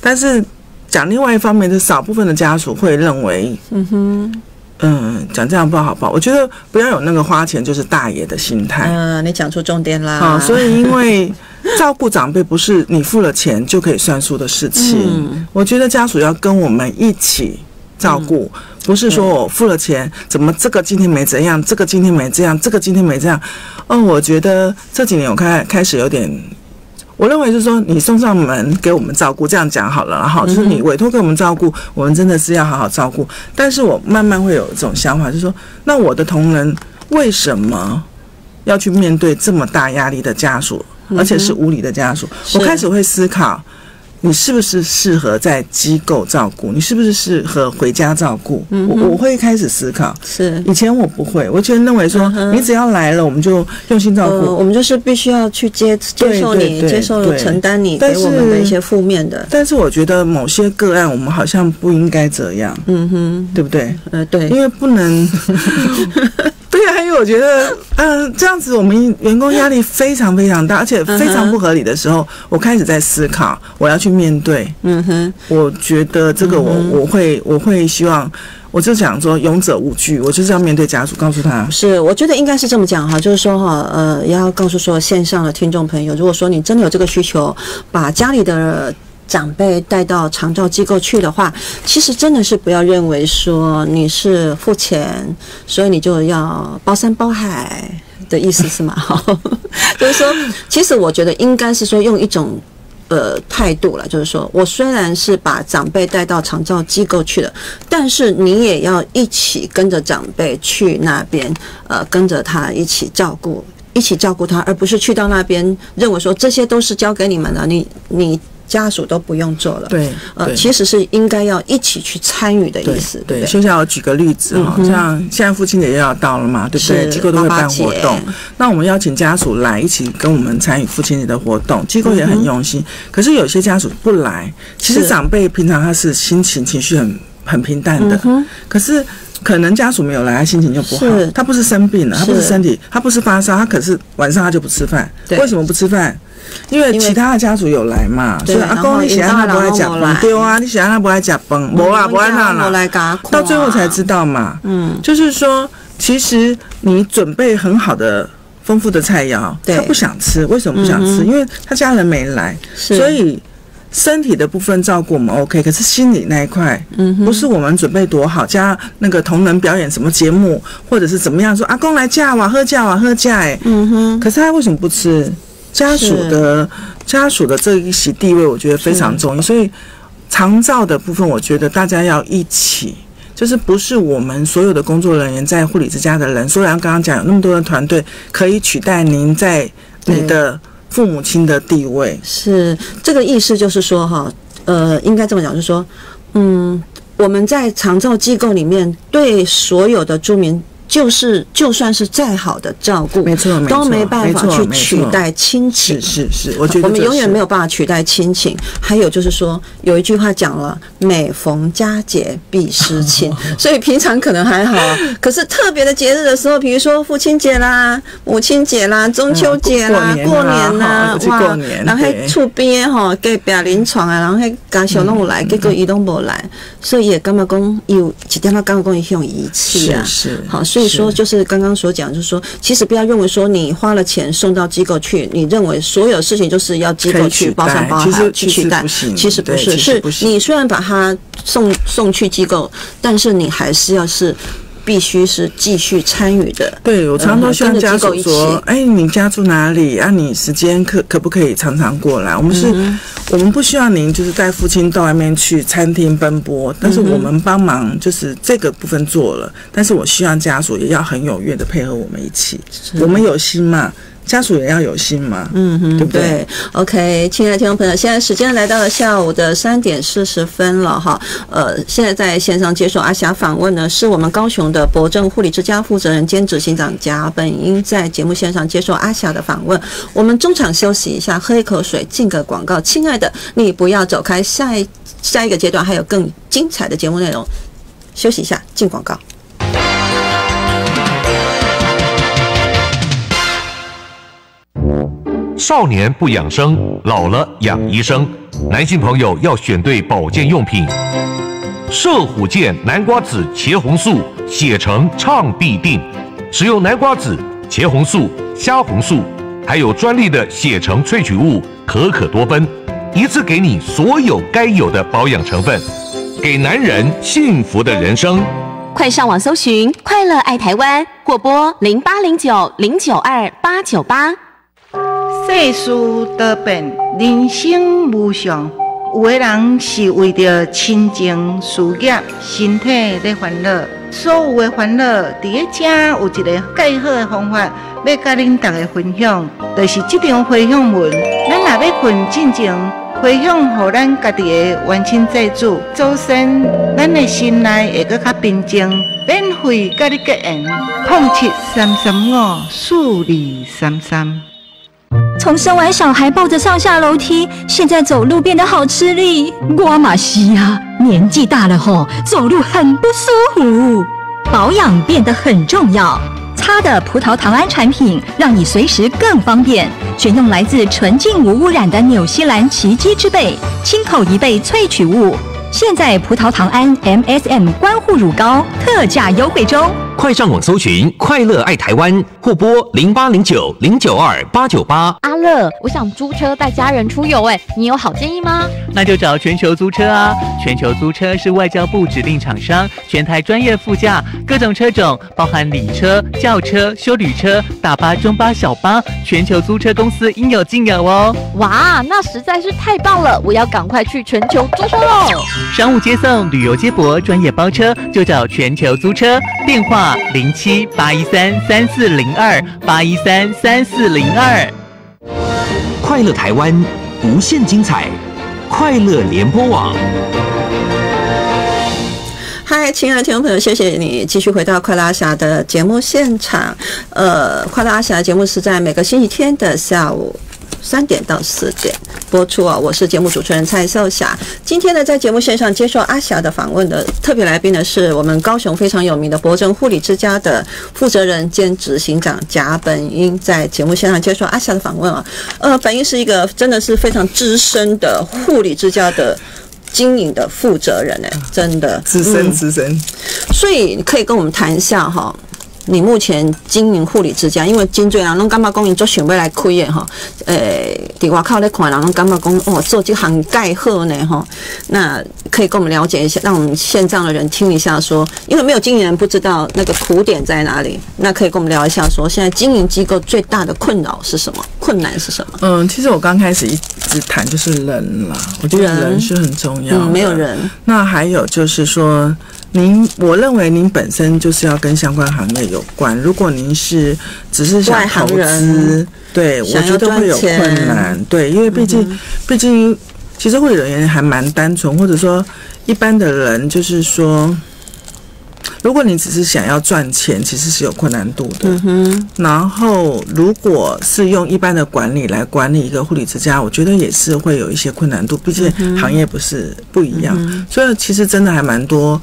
但是讲另外一方面，就少部分的家属会认为，嗯哼，嗯，讲这样不好不好？我觉得不要有那个花钱就是大爷的心态。嗯，你讲出重点啦。啊，所以因为照顾长辈不是你付了钱就可以算数的事情。嗯我觉得家属要跟我们一起照顾，不是说我付了钱，怎么这个今天没怎样，这个今天没这样，这个今天没这样。哦，我觉得这几年我开开始有点。我认为就是说，你送上门给我们照顾，这样讲好了，然后就是你委托给我们照顾，我们真的是要好好照顾。但是我慢慢会有一种想法，就是说，那我的同仁为什么要去面对这么大压力的家属，而且是无理的家属？我开始会思考。你是不是适合在机构照顾？你是不是适合回家照顾？我我会开始思考。是以前我不会，我就认为说，你只要来了，我们就用心照顾。我们就是必须要去接接受你，接受承担你给我们的一些负面的。但是我觉得某些个案，我们好像不应该这样。嗯哼，对不对？呃，对，因为不能。我觉得，嗯，这样子我们员工压力非常非常大，而且非常不合理的时候，我开始在思考，我要去面对。嗯哼，我觉得这个我我会我会希望，我就想说，勇者无惧，我就是要面对家属，告诉他。是，我觉得应该是这么讲哈，就是说哈，呃，要告诉说线上的听众朋友，如果说你真的有这个需求，把家里的。长辈带到长照机构去的话，其实真的是不要认为说你是付钱，所以你就要包山包海的意思是吗？哈，就是说，其实我觉得应该是说用一种呃态度了，就是说我虽然是把长辈带到长照机构去了，但是你也要一起跟着长辈去那边，呃，跟着他一起照顾，一起照顾他，而不是去到那边认为说这些都是交给你们的，你你。家属都不用做了，对，呃，其实是应该要一起去参与的意思。对，就像我举个例子哈，像现在父亲节又要到了嘛，对不对？机构都会办活动，那我们邀请家属来一起跟我们参与父亲节的活动，机构也很用心。可是有些家属不来，其实长辈平常他是心情情绪很很平淡的，可是可能家属没有来，他心情就不好。他不是生病了，他不是身体，他不是发烧，他可是晚上他就不吃饭。为什么不吃饭？因为其他的家属有来嘛，所以阿公你喜欢他不爱讲崩，对啊，你喜欢他不爱讲崩，无啦不爱那啦，到最后才知道嘛，嗯，就是说，其实你准备很好的丰富的菜肴，他不想吃，为什么不想吃？因为他家人没来，所以身体的部分照顾我们 OK，可是心理那一块，嗯，不是我们准备多好，加那个同仁表演什么节目，或者是怎么样，说阿公来驾哇喝驾哇喝驾，哎，嗯哼，可是他为什么不吃？家属的家属的这一席地位，我觉得非常重要。所以长照的部分，我觉得大家要一起，就是不是我们所有的工作人员在护理之家的人。虽然刚刚讲有那么多的团队可以取代您在你的父母亲的地位，是这个意思，就是说哈，呃，应该这么讲，就是说，嗯，我们在长照机构里面对所有的住民。就是就算是再好的照顾，没错，都没办法去取代亲情。是是是，我觉得我们永远没有办法取代亲情。还有就是说，有一句话讲了，每逢佳节必思亲。所以平常可能还好，可是特别的节日的时候，比如说父亲节啦、母亲节啦、中秋节啦、过年啦，哇，然后厝边哈给表临床啊，然后还家小弄来，结果伊都无来，所以也干嘛讲有几天他刚刚讲用仪器啊，是好，所以。所以说，就是刚刚所讲，就是说，其实不要认为说你花了钱送到机构去，你认为所有事情就是要机构去包上包海去取代，其实不是，是你虽然把它送送去机构，但是你还是要是。必须是继续参与的。对我常常都希望家属说：“哎，你家住哪里？啊，你时间可可不可以常常过来？我们是，我们不需要您就是带父亲到外面去餐厅奔波，但是我们帮忙就是这个部分做了。但是我希望家属也要很踊跃的配合我们一起，我们有心嘛。”家属也要有心嘛，嗯哼，对不对？OK，亲爱的听众朋友，现在时间来到了下午的三点四十分了哈。呃，现在在线上接受阿霞访问呢，是我们高雄的博正护理之家负责人兼执行长贾本英在节目线上接受阿霞的访问。我们中场休息一下，喝一口水，进个广告。亲爱的，你不要走开，下一下一个阶段还有更精彩的节目内容。休息一下，进广告。少年不养生，老了养医生。男性朋友要选对保健用品。射虎健南瓜子茄红素，血成畅必定。使用南瓜子、茄红素、虾红素，还有专利的血成萃取物可可多酚，一次给你所有该有的保养成分，给男人幸福的人生。快上网搜寻“快乐爱台湾”或拨零八零九零九二八九八。世事多变，人生无常，有的人是为着亲情、事业、身体在烦恼。所有的烦恼，伫个遮有一个介好的方法，要甲恁大家分享，就是这张回向文。咱若要困进前，回向互咱家己的冤亲债主，祖先，咱的心内会搁较平静，免费甲你结缘。空七三三五四二三三。从生完小孩抱着上下楼梯，现在走路变得好吃力。我嘛是呀，年纪大了吼，走路很不舒服。保养变得很重要，擦的葡萄糖胺产品让你随时更方便。选用来自纯净无污染的纽西兰奇迹之贝亲口一倍萃取物。现在葡萄糖胺 MSM 关护乳膏特价优惠中。快上网搜寻“快乐爱台湾”或拨零八零九零九二八九八。阿乐，我想租车带家人出游，哎，你有好建议吗？那就找全球租车啊！全球租车是外交部指定厂商，全台专业副驾，各种车种，包含礼车、轿车、修旅车、大巴、中巴、小巴，全球租车公司应有尽有哦。哇，那实在是太棒了！我要赶快去全球租车喽！商务接送、旅游接驳、专业包车，就找全球租车，电话。零七八一三三四零二八一三三四零二，快乐台湾无限精彩，快乐联播网。嗨，亲爱的听众朋友，谢谢你继续回到快乐阿霞的节目现场。呃，快乐阿霞的节目是在每个星期天的下午。三点到四点播出啊！我是节目主持人蔡秀霞。今天呢，在节目线上接受阿霞的访问的特别来宾呢，是我们高雄非常有名的博正护理之家的负责人兼执行长贾本英，在节目线上接受阿霞的访问啊。呃，本英是一个真的是非常资深的护理之家的经营的负责人哎，真的资深资深。所以你可以跟我们谈一下哈。你目前经营护理之家，因为真侪人拢感觉讲，伊做想要来开的吼，诶，伫外口咧看人拢感觉讲，哦，做这行盖好呢吼。那可以跟我们了解一下，让我们线上的人听一下说，因为没有经营人不知道那个苦点在哪里。那可以跟我们聊一下说，现在经营机构最大的困扰是什么？困难是什么？嗯，其实我刚开始一直谈就是人啦，我觉得人是很重要。嗯，没有人。那还有就是说。您，我认为您本身就是要跟相关行业有关。如果您是只是想投资，对，我觉得会有困难。对，因为毕竟，毕竟，其实会人员还蛮单纯，或者说一般的人，就是说，如果你只是想要赚钱，其实是有困难度的。然后，如果是用一般的管理来管理一个护理之家，我觉得也是会有一些困难度。毕竟行业不是不一样，所以其实真的还蛮多。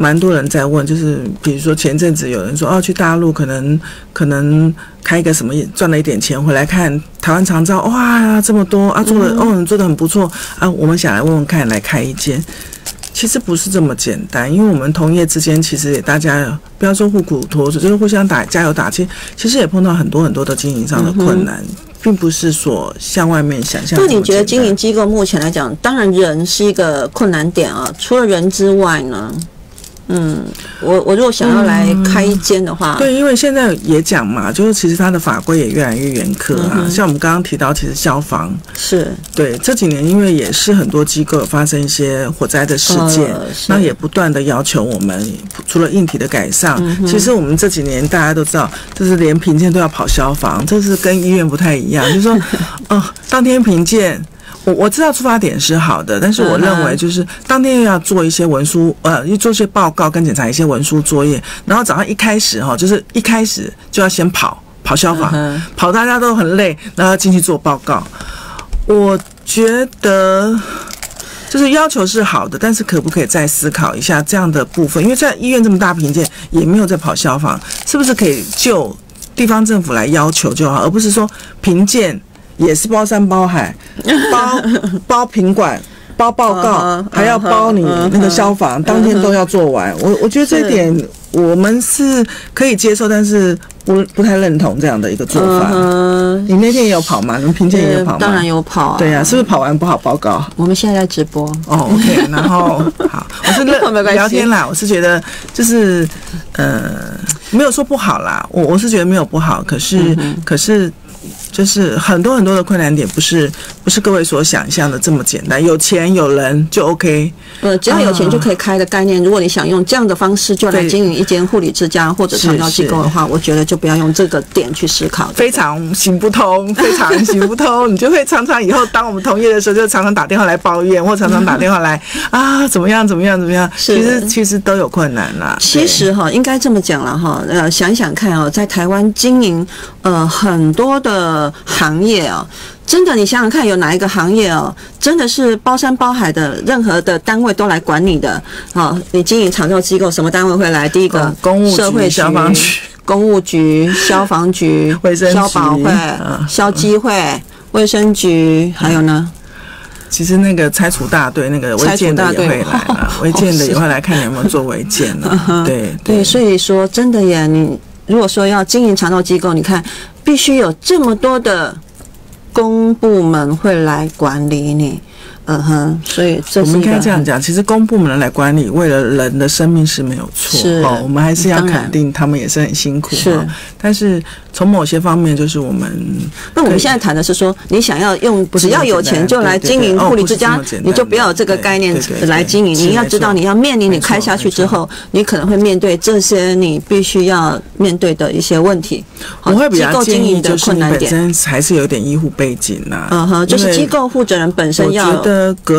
蛮多人在问，就是比如说前阵子有人说哦，去大陆可能可能开一个什么赚了一点钱回来看台湾长照，哇，这么多啊，做的哦，做的很不错啊，我们想来问问看，来开一间，其实不是这么简单，因为我们同业之间其实也大家不要说互苦拖就是互相打加油打气，其实也碰到很多很多的经营上的困难，并不是说像外面想象。那你觉得经营机构目前来讲，当然人是一个困难点啊，除了人之外呢？嗯，我我如果想要来开一间的话，对，因为现在也讲嘛，就是其实它的法规也越来越严苛啊。像我们刚刚提到，其实消防是对这几年，因为也是很多机构发生一些火灾的事件，那也不断的要求我们，除了硬体的改善，其实我们这几年大家都知道，就是连评鉴都要跑消防，这是跟医院不太一样，就是说，哦，当天评鉴。我我知道出发点是好的，但是我认为就是当天又要做一些文书，呃，要做一些报告跟检查一些文书作业，然后早上一开始哈，就是一开始就要先跑跑消防，跑大家都很累，然后进去做报告。我觉得就是要求是好的，但是可不可以再思考一下这样的部分？因为在医院这么大评鉴也没有在跑消防，是不是可以就地方政府来要求就好，而不是说评鉴。也是包山包海，包包品管。包报告还要包你那个消防，当天都要做完。我我觉得这一点我们是可以接受，但是不不太认同这样的一个做法。你那天也有跑吗？你们平天也有跑吗？当然有跑啊。对呀，是不是跑完不好报告？我们现在在直播哦。OK，然后好，我是 聊天啦。我是觉得就是呃，没有说不好啦。我我是觉得没有不好，可是可是。就是很多很多的困难点，不是不是各位所想象的这么简单。有钱有人就 OK，呃，只要有钱就可以开的概念。如果你想用这样的方式就来经营一间护理之家或者长照机构的话，我觉得就不要用这个点去思考，非常行不通，非常行不通。你就会常常以后当我们同业的时候，就常常打电话来抱怨，或常常打电话来啊，怎么样怎么样怎么样？其实其实都有困难啦。其实哈，应该这么讲了哈，呃，想想看哦，在台湾经营呃很多的。行业哦，真的，你想想看，有哪一个行业哦，真的是包山包海的，任何的单位都来管你的？好，你经营长照机构，什么单位会来？第一个，公务局、消防局、公务局、消防局、卫生消保会、消基会、卫生局，还有呢？其实那个拆除大队，那个违建的也会来了，违建的也会来看你有没有做违建了。对对，所以说真的耶，你如果说要经营长照机构，你看。必须有这么多的公部门会来管理你。嗯哼，所以我们应该这样讲，其实公部门来管理，为了人的生命是没有错。是哦，我们还是要肯定他们也是很辛苦。是，但是从某些方面，就是我们那我们现在谈的是说，你想要用只要有钱就来经营护理之家，你就不要有这个概念来经营。你要知道，你要面临你开下去之后，你可能会面对这些你必须要面对的一些问题。我会比较建议的困难点还是有点医护背景呐。嗯哼，就是机构负责人本身要。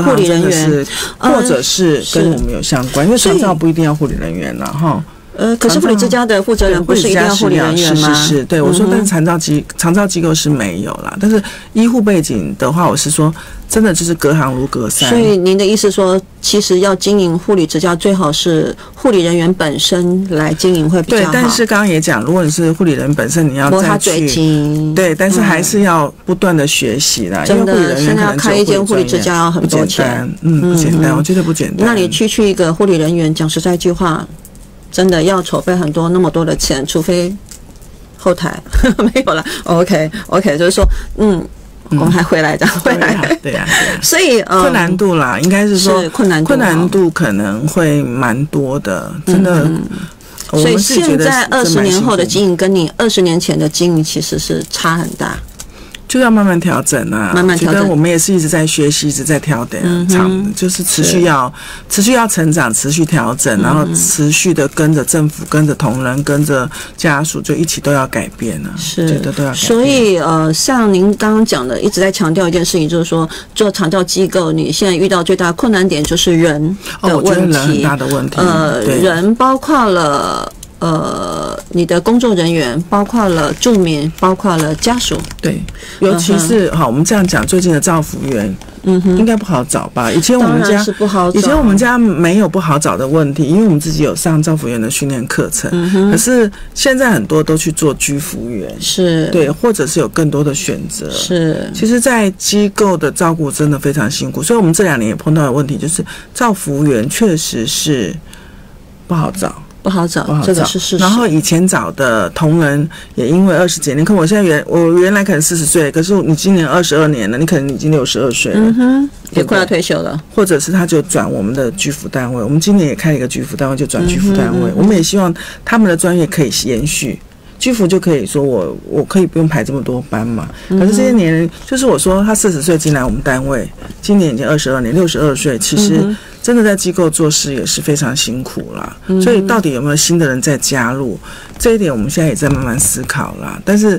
护理人员，或者是跟我们有相关，因为长照不一定要护理人员了哈。呃，可是护理之家的负责人不是一定要护理人员吗？是是是，对我说，但是长照机长照机构是没有啦。但是医护背景的话，我是说，真的就是隔行如隔山。所以您的意思说，其实要经营护理之家，最好是护理人员本身来经营会比较好。对，但是刚刚也讲，如果你是护理人本身，你要再去对，但是还是要不断的学习啦。真的，现在要开一间护理之家要很多钱，嗯，不简单，我觉得不简单。那你区区一个护理人员，讲实在一句话。真的要筹备很多那么多的钱，除非后台 没有了。OK，OK，就是说，嗯，我们还回来的，回来，对呀，所以困难度啦，应该是说困难困难度可能会蛮多的，真的。所以现在二十年后的经营跟你二十年前的经营其实是差很大。就要慢慢调整啊，慢慢调整。我们也是一直在学习，一直在调整，长就是持续要持续要成长，持续调整，然后持续的跟着政府、跟着同仁、跟着家属，就一起都要改变啊。是，觉得都要。所以呃，像您刚刚讲的，一直在强调一件事情，就是说做长照机构，你现在遇到最大困难点就是人的问题，很大的问题。呃，人包括了。呃，你的工作人员包括了住民，包括了家属，对，尤其是好，我们这样讲，最近的造福员，嗯哼，应该不好找吧？以前我们家是不好，以前我们家没有不好找的问题，因为我们自己有上造福员的训练课程，嗯哼，可是现在很多都去做居服员，是。对，或者是有更多的选择，是。其实，在机构的照顾真的非常辛苦，所以我们这两年也碰到的问题就是造福员确实是不好找。不好找，这个是事实。然后以前找的同仁也因为二十几年，看我现在原我原来可能四十岁，可是你今年二十二年了，你可能已经六十二岁了，嗯哼，也快要退休了。或者是他就转我们的居服单位，我们今年也开了一个居服单位，就转居服单位。我们也希望他们的专业可以延续，居服就可以说我我可以不用排这么多班嘛。可是这些年，就是我说他四十岁进来我们单位，今年已经二十二年，六十二岁，其实。真的在机构做事也是非常辛苦啦。所以到底有没有新的人在加入，这一点我们现在也在慢慢思考啦。但是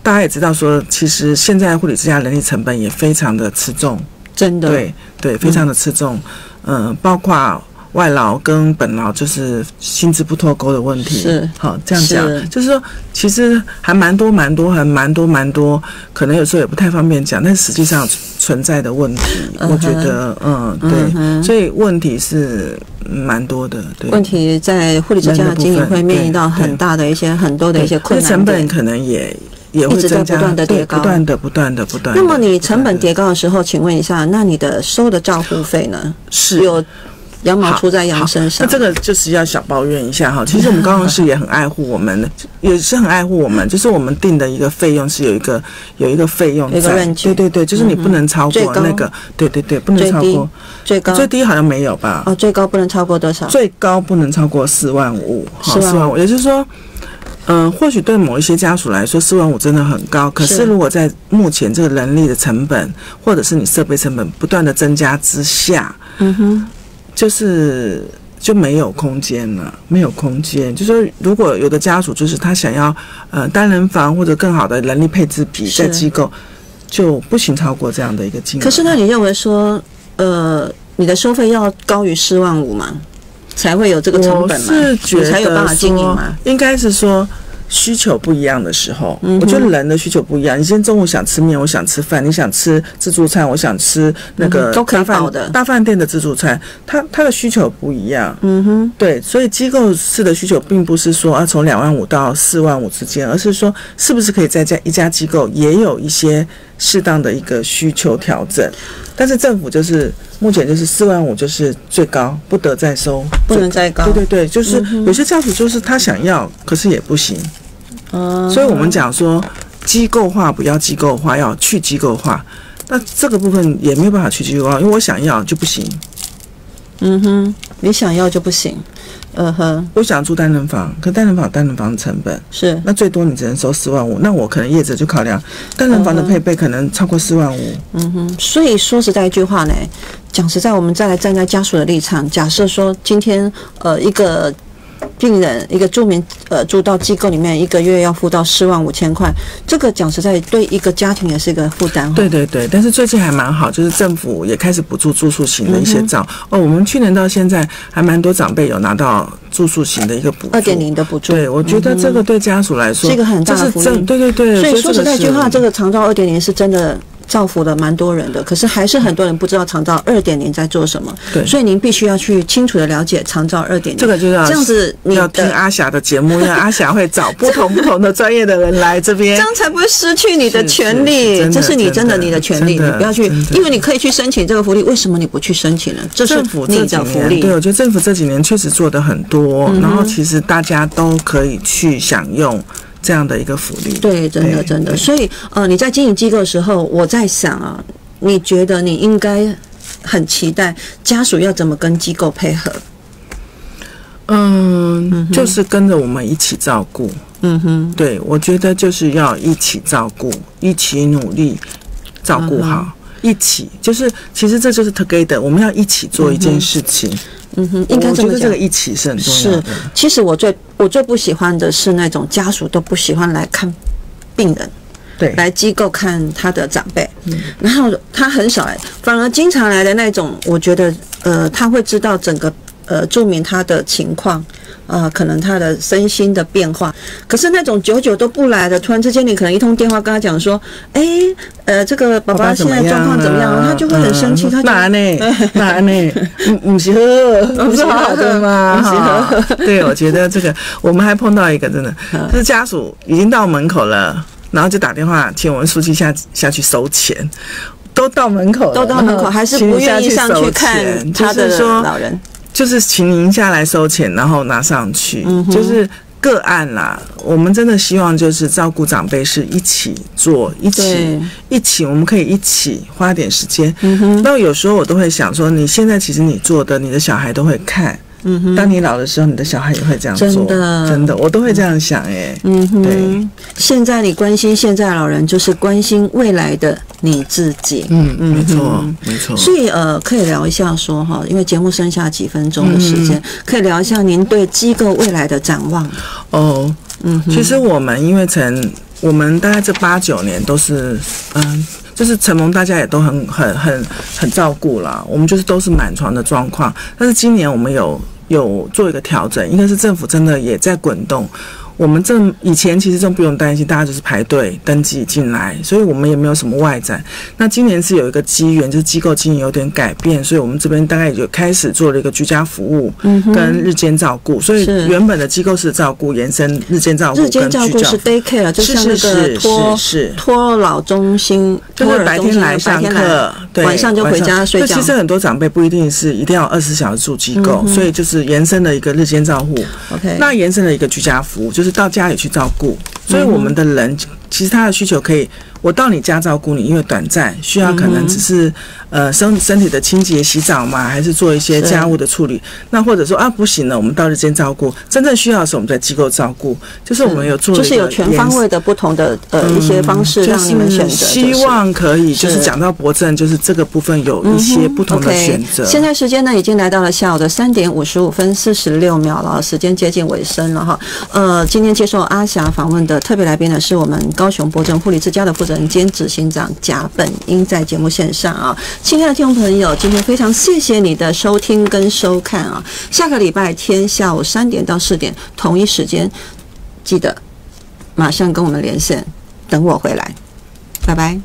大家也知道说，其实现在护理之家人力成本也非常的吃重，真的，对对，非常的吃重，嗯，包括。外劳跟本劳就是薪资不脱钩的问题，是好这样讲，就是说其实还蛮多蛮多还蛮多蛮多，可能有时候也不太方便讲，但实际上存在的问题，我觉得嗯对，所以问题是蛮多的。对，问题在护理之家的经营会面临到很大的一些很多的一些困难，成本可能也也会增加，不断的叠高，不断的、不断的、不断。那么你成本叠高的时候，请问一下，那你的收的照护费呢？是有。羊毛出在羊身上，那这个就是要小抱怨一下哈。其实我们高雄市也很爱护我们的，也是很爱护我们。就是我们定的一个费用是有一个有一个费用在，对对对，就是你不能超过那个，对对对，不能超过最高最低好像没有吧？哦，最高不能超过多少？最高不能超过四万五，四万五。也就是说，嗯，或许对某一些家属来说，四万五真的很高。可是如果在目前这个人力的成本或者是你设备成本不断的增加之下，嗯哼。就是就没有空间了，没有空间。就说如果有的家属就是他想要呃单人房或者更好的人力配置比在机构就不行超过这样的一个金额。可是那你认为说呃你的收费要高于四万五吗？才会有这个成本吗？你才有办法经营吗？应该是说。需求不一样的时候，我觉得人的需求不一样。你今天中午想吃面，我想吃饭；你想吃自助餐，我想吃那个大饭的大饭店的自助餐。他他的需求不一样，嗯哼，对。所以机构式的需求并不是说啊从两万五到四万五之间，而是说是不是可以在家一家机构也有一些适当的一个需求调整。但是政府就是目前就是四万五就是最高，不得再收，不能再高。对对对，就是有些家属就是他想要，可是也不行。所以，我们讲说机构化不要机构化，要去机构化。那这个部分也没有办法去机构化，因为我想要就不行。嗯哼，你想要就不行。嗯哼，我想住单人房，可单人房单人房的成本是，那最多你只能收四万五。那我可能业者就考量单人房的配备可能超过四万五。嗯哼，所以说实在一句话呢，讲实在，我们再来站在家属的立场，假设说今天呃一个。病人一个住民呃住到机构里面，一个月要付到四万五千块，这个讲实在对一个家庭也是一个负担。对对对，但是最近还蛮好，就是政府也开始补助住宿型的一些照哦。我们去年到现在还蛮多长辈有拿到住宿型的一个补二点零的补助。对，我觉得这个对家属来说是一个很大的福利。对对对，所以说实在句话，这个长照二点零是真的。造福了蛮多人的，可是还是很多人不知道长照二点零在做什么。对，所以您必须要去清楚的了解长照二点零。这个就要这样子，你要听阿霞的节目，因为阿霞会找不同不同的专业的人来这边，这样才不会失去你的权利。这是你真的你的权利，你不要去，因为你可以去申请这个福利，为什么你不去申请呢？这是政府这几年，对我觉得政府这几年确实做的很多，然后其实大家都可以去享用。这样的一个福利，对，真的真的，所以呃，你在经营机构的时候，我在想啊，你觉得你应该很期待家属要怎么跟机构配合？嗯，就是跟着我们一起照顾。嗯哼，对，我觉得就是要一起照顾，一起努力照顾好，一起就是其实这就是 together，我们要一起做一件事情。嗯哼，应该这么讲。这个一起是很重要的。是，其实我最我最不喜欢的是那种家属都不喜欢来看病人，对，来机构看他的长辈，嗯，然后他很少来，反而经常来的那种，我觉得呃，他会知道整个呃住民他的情况。呃，可能他的身心的变化，可是那种久久都不来的，突然之间你可能一通电话跟他讲说，哎，呃，这个宝宝现在状况怎么样？他就会很生气，他哪呢？哪呢？不是喝，不是好好的吗？对，我觉得这个我们还碰到一个真的，就是家属已经到门口了，然后就打电话请我们书记下下去收钱，都到门口，都到门口，还是不愿意上去看他的老人。就是请您下来收钱，然后拿上去，就是个案啦。我们真的希望就是照顾长辈是一起做，一起一起，我们可以一起花点时间。那有时候我都会想说，你现在其实你做的，你的小孩都会看。嗯哼，当你老的时候，你的小孩也会这样做，真的，真的，我都会这样想，哎，嗯哼，对。现在你关心现在老人，就是关心未来的你自己，嗯嗯，没错，没错。所以呃，可以聊一下说哈，因为节目剩下几分钟的时间，可以聊一下您对机构未来的展望。哦，嗯，其实我们因为曾我们大概这八九年都是，嗯。就是承蒙大家也都很很很很照顾了，我们就是都是满床的状况。但是今年我们有有做一个调整，应该是政府真的也在滚动，我们这以前其实都不用担心，大家就是排队登记进来，所以我们也没有什么外展。那今年是有一个机缘，就是机构经营有点改变，所以我们这边大概也就开始做了一个居家服务跟日间照顾。所以原本的机构式照顾延伸日间照顾，日间照顾是 day care，就像那个托托老中心，就是白天来上课，对晚上就回家睡觉。其实很多长辈不一定是一定要二十四小时住机构，所以就是延伸了一个日间照护。OK，那延伸了一个居家服务，就是到家里去照顾。所以我们的人其实他的需求可以。我到你家照顾你，因为短暂需要可能只是呃身身体的清洁、洗澡嘛，还是做一些家务的处理。那或者说啊不行了，我们到日间照顾，真正需要的时候我们在机构照顾。就是我们有做，就是有全方位的不同的呃一些方式让你们选择。希望可以就是讲到博正，就是这个部分有一些不同的选择。现在时间呢已经来到了下午的三点五十五分四十六秒了，时间接近尾声了哈。呃，今天接受阿霞访问的特别来宾呢是我们高雄博正护理之家的负责。人兼执行长贾本英在节目线上啊，亲爱的听众朋友，今天非常谢谢你的收听跟收看啊，下个礼拜天下午三点到四点同一时间，记得马上跟我们连线，等我回来，拜拜。